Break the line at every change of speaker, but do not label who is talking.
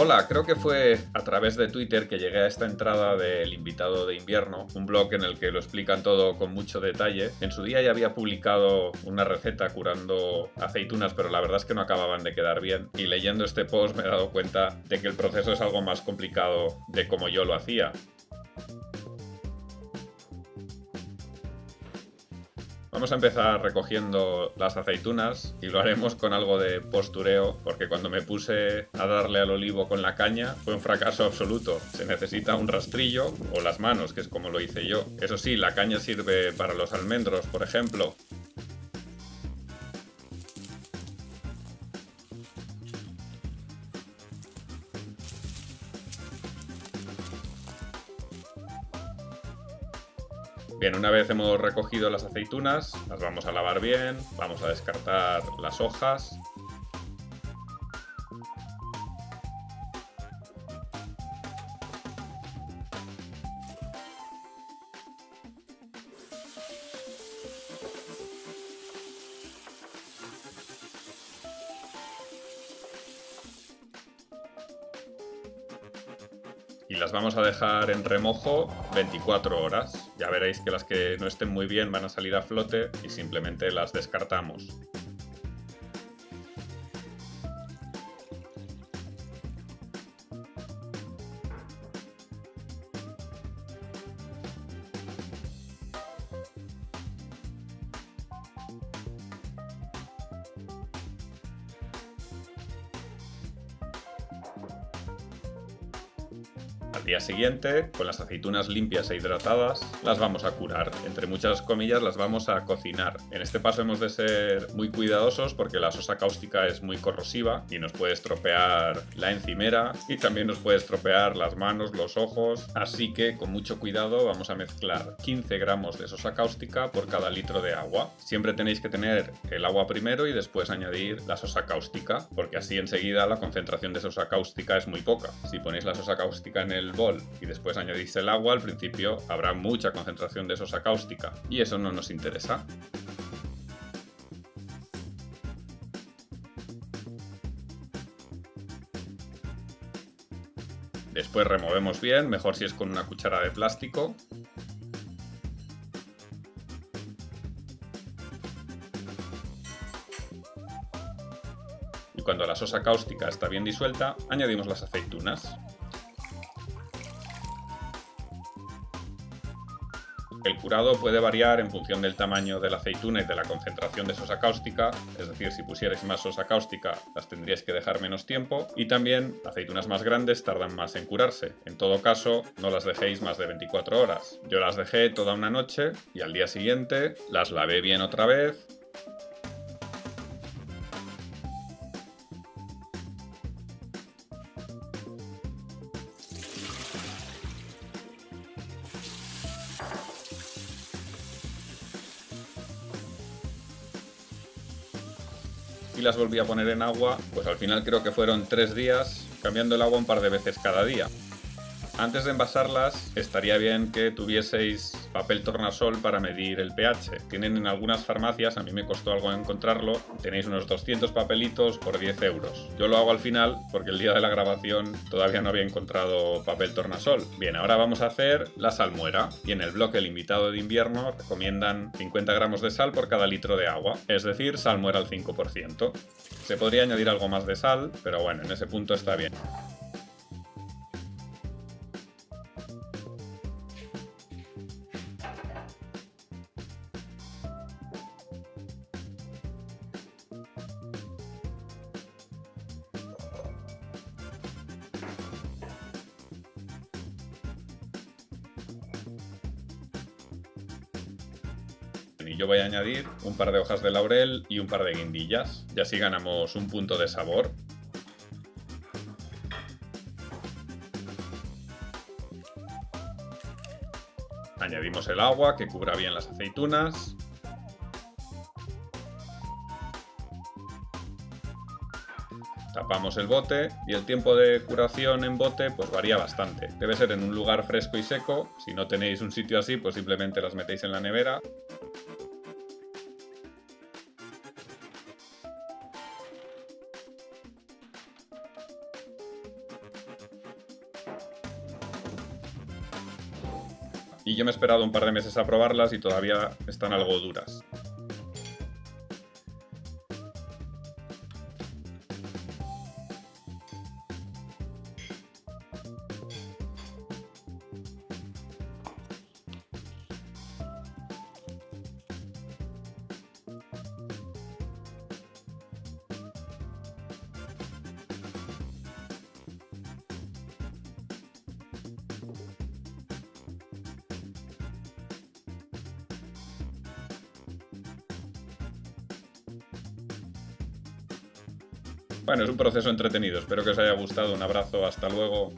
Hola, creo que fue a través de Twitter que llegué a esta entrada del invitado de invierno, un blog en el que lo explican todo con mucho detalle. En su día ya había publicado una receta curando aceitunas, pero la verdad es que no acababan de quedar bien. Y leyendo este post me he dado cuenta de que el proceso es algo más complicado de como yo lo hacía. Vamos a empezar recogiendo las aceitunas y lo haremos con algo de postureo porque cuando me puse a darle al olivo con la caña fue un fracaso absoluto. Se necesita un rastrillo o las manos, que es como lo hice yo. Eso sí, la caña sirve para los almendros, por ejemplo, Bien, una vez hemos recogido las aceitunas, las vamos a lavar bien, vamos a descartar las hojas y las vamos a dejar en remojo 24 horas. Ya veréis que las que no estén muy bien van a salir a flote y simplemente las descartamos. Día siguiente, con las aceitunas limpias e hidratadas, las vamos a curar. Entre muchas comillas, las vamos a cocinar. En este paso hemos de ser muy cuidadosos porque la sosa cáustica es muy corrosiva y nos puede estropear la encimera y también nos puede estropear las manos, los ojos. Así que con mucho cuidado vamos a mezclar 15 gramos de sosa cáustica por cada litro de agua. Siempre tenéis que tener el agua primero y después añadir la sosa cáustica porque así enseguida la concentración de sosa cáustica es muy poca. Si ponéis la sosa cáustica en el y después añadís el agua, al principio habrá mucha concentración de sosa cáustica y eso no nos interesa. Después removemos bien, mejor si es con una cuchara de plástico. Y cuando la sosa cáustica está bien disuelta, añadimos las aceitunas. El curado puede variar en función del tamaño de la aceituna y de la concentración de sosa cáustica, es decir, si pusierais más sosa cáustica las tendríais que dejar menos tiempo, y también aceitunas más grandes tardan más en curarse. En todo caso, no las dejéis más de 24 horas. Yo las dejé toda una noche y al día siguiente las lavé bien otra vez, y las volví a poner en agua, pues al final creo que fueron tres días cambiando el agua un par de veces cada día. Antes de envasarlas, estaría bien que tuvieseis papel tornasol para medir el pH. Tienen en algunas farmacias, a mí me costó algo encontrarlo, tenéis unos 200 papelitos por 10 euros. Yo lo hago al final porque el día de la grabación todavía no había encontrado papel tornasol. Bien, ahora vamos a hacer la salmuera. Y en el bloque El invitado de invierno recomiendan 50 gramos de sal por cada litro de agua, es decir, salmuera al 5%. Se podría añadir algo más de sal, pero bueno, en ese punto está y yo voy a añadir un par de hojas de laurel y un par de guindillas y así ganamos un punto de sabor. Añadimos el agua que cubra bien las aceitunas. Tapamos el bote y el tiempo de curación en bote pues varía bastante. Debe ser en un lugar fresco y seco. Si no tenéis un sitio así pues simplemente las metéis en la nevera Y yo me he esperado un par de meses a probarlas y todavía están algo duras. Bueno, es un proceso entretenido. Espero que os haya gustado. Un abrazo. Hasta luego.